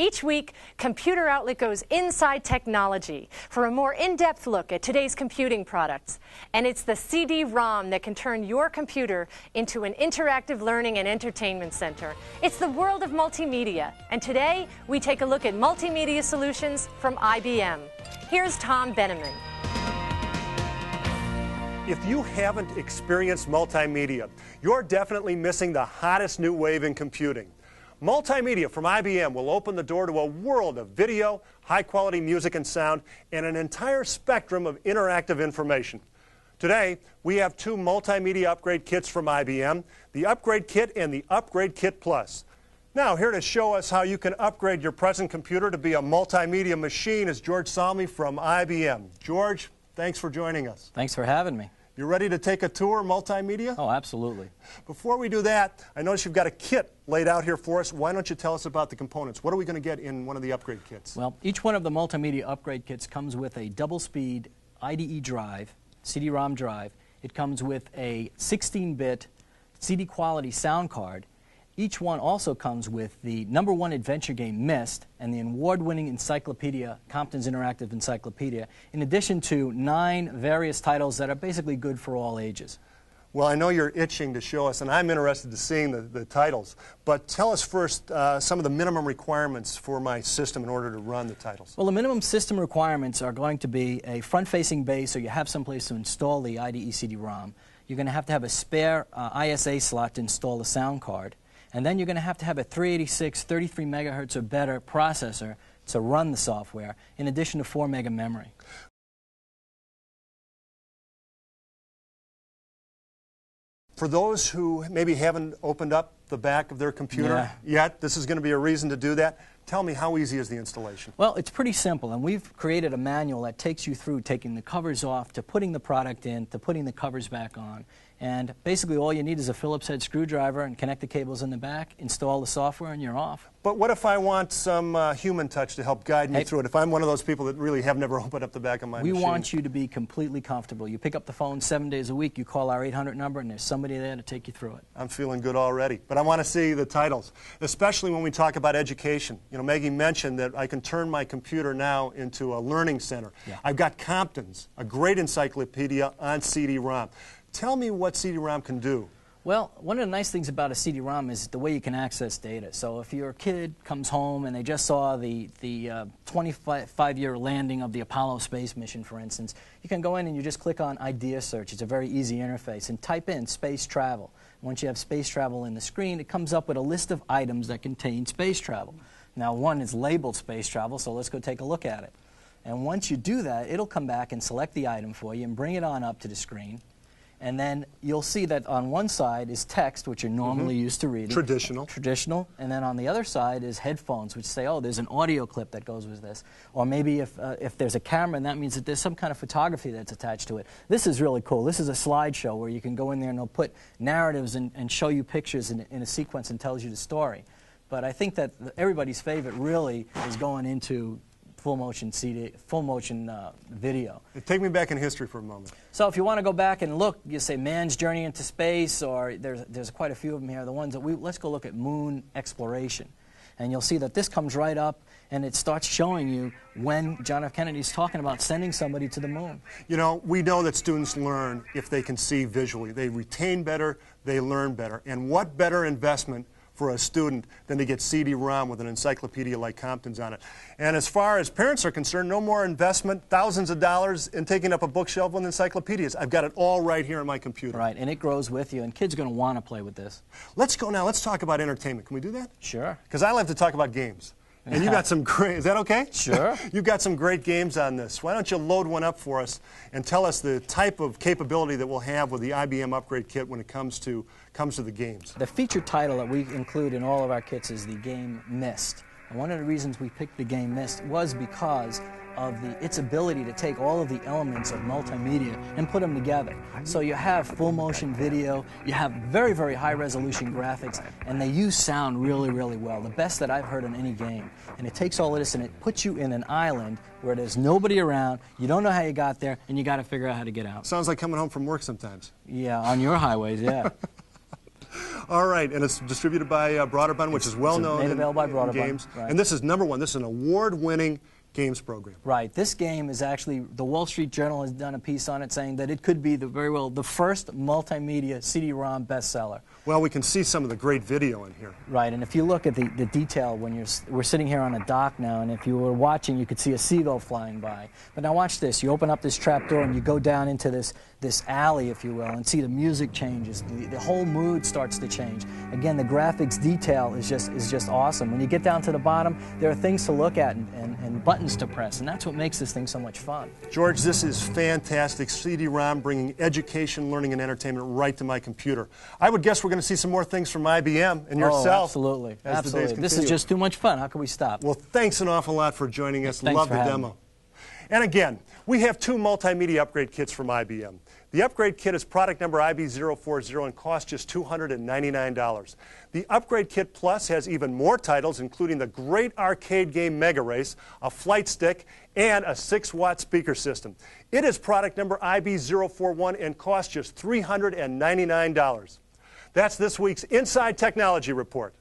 Each week, Computer Outlet goes inside technology for a more in-depth look at today's computing products. And it's the CD-ROM that can turn your computer into an interactive learning and entertainment center. It's the world of multimedia. And today, we take a look at multimedia solutions from IBM. Here's Tom Beneman. If you haven't experienced multimedia, you're definitely missing the hottest new wave in computing. Multimedia from IBM will open the door to a world of video, high quality music and sound, and an entire spectrum of interactive information. Today, we have two multimedia upgrade kits from IBM, the Upgrade Kit and the Upgrade Kit Plus. Now, here to show us how you can upgrade your present computer to be a multimedia machine is George Salmi from IBM. George, thanks for joining us. Thanks for having me. You ready to take a tour multimedia? Oh, absolutely. Before we do that, I notice you've got a kit laid out here for us. Why don't you tell us about the components? What are we going to get in one of the upgrade kits? Well, each one of the multimedia upgrade kits comes with a double-speed IDE drive, CD-ROM drive. It comes with a 16-bit CD quality sound card each one also comes with the number one adventure game, Myst, and the award winning encyclopedia, Compton's Interactive Encyclopedia, in addition to nine various titles that are basically good for all ages. Well, I know you're itching to show us, and I'm interested to seeing the, the titles. But tell us first uh, some of the minimum requirements for my system in order to run the titles. Well, the minimum system requirements are going to be a front-facing base, so you have someplace to install the IDE CD-ROM. You're going to have to have a spare uh, ISA slot to install the sound card. And then you're going to have to have a 386, 33 megahertz or better processor to run the software, in addition to 4 mega memory. For those who maybe haven't opened up the back of their computer yeah. yet, this is going to be a reason to do that. Tell me, how easy is the installation? Well, it's pretty simple, and we've created a manual that takes you through taking the covers off, to putting the product in, to putting the covers back on. And basically all you need is a Phillips head screwdriver and connect the cables in the back, install the software, and you're off. But what if I want some uh, human touch to help guide me hey, through it? If I'm one of those people that really have never opened up the back of my we machine? want you to be completely comfortable. You pick up the phone seven days a week, you call our 800 number, and there's somebody there to take you through it. I'm feeling good already. But I want to see the titles, especially when we talk about education. You know, Maggie mentioned that I can turn my computer now into a learning center. Yeah. I've got Compton's, a great encyclopedia on CD-ROM. Tell me what CD-ROM can do. Well, one of the nice things about a CD-ROM is the way you can access data. So if your kid comes home and they just saw the, the 25-year uh, landing of the Apollo space mission, for instance, you can go in and you just click on Idea Search. It's a very easy interface. And type in space travel. Once you have space travel in the screen, it comes up with a list of items that contain space travel. Now, one is labeled space travel, so let's go take a look at it. And once you do that, it'll come back and select the item for you and bring it on up to the screen. And then you'll see that on one side is text, which you're normally mm -hmm. used to reading. Traditional. Traditional. And then on the other side is headphones, which say, oh, there's an audio clip that goes with this. Or maybe if, uh, if there's a camera, and that means that there's some kind of photography that's attached to it. This is really cool. This is a slideshow where you can go in there and they'll put narratives and, and show you pictures in, in a sequence and tells you the story. But I think that everybody's favorite really is going into full motion CD, full motion uh, video. Take me back in history for a moment. So if you want to go back and look, you say Man's Journey into Space, or there's, there's quite a few of them here. The ones that we, let's go look at moon exploration. And you'll see that this comes right up and it starts showing you when John F. Kennedy's talking about sending somebody to the moon. You know, we know that students learn if they can see visually. They retain better, they learn better. And what better investment for a student than to get CD-ROM with an encyclopedia like Compton's on it. And as far as parents are concerned, no more investment, thousands of dollars in taking up a bookshelf with encyclopedias. I've got it all right here on my computer. Right, and it grows with you, and kids are going to want to play with this. Let's go now. Let's talk about entertainment. Can we do that? Sure. Because I love to talk about games. And you got some great, is that okay? Sure. You've got some great games on this. Why don't you load one up for us and tell us the type of capability that we'll have with the IBM Upgrade Kit when it comes to, comes to the games. The featured title that we include in all of our kits is the game Myst. And one of the reasons we picked the game Myst was because of the, its ability to take all of the elements of multimedia and put them together. So you have full motion video, you have very, very high resolution graphics, and they use sound really, really well. The best that I've heard in any game. And it takes all of this and it puts you in an island where there's nobody around, you don't know how you got there, and you got to figure out how to get out. Sounds like coming home from work sometimes. Yeah, on your highways, yeah. All right, and it's distributed by uh, Broderbund, which is well known made in, available by in games. right. And this is number one. This is an award-winning games program. Right. This game is actually the Wall Street Journal has done a piece on it saying that it could be the very well the first multimedia CD-ROM bestseller. Well, we can see some of the great video in here. Right, and if you look at the, the detail when you're we're sitting here on a dock now, and if you were watching, you could see a seagull flying by. But now watch this: you open up this trap door and you go down into this this alley, if you will, and see the music changes. The, the whole mood starts to change. Again, the graphics detail is just is just awesome. When you get down to the bottom, there are things to look at and, and, and buttons to press, and that's what makes this thing so much fun. George, this is fantastic. CD-ROM bringing education, learning, and entertainment right to my computer. I would guess we're going to see some more things from IBM and oh, yourself. Oh, absolutely, as the days absolutely. This is just too much fun. How can we stop? Well, thanks an awful lot for joining us. Thanks Love the demo. me. And again, we have two multimedia upgrade kits from IBM. The upgrade kit is product number IB040 and costs just $299. The upgrade kit plus has even more titles, including the great arcade game Mega Race, a flight stick, and a 6 watt speaker system. It is product number IB041 and costs just $399. That's this week's Inside Technology Report.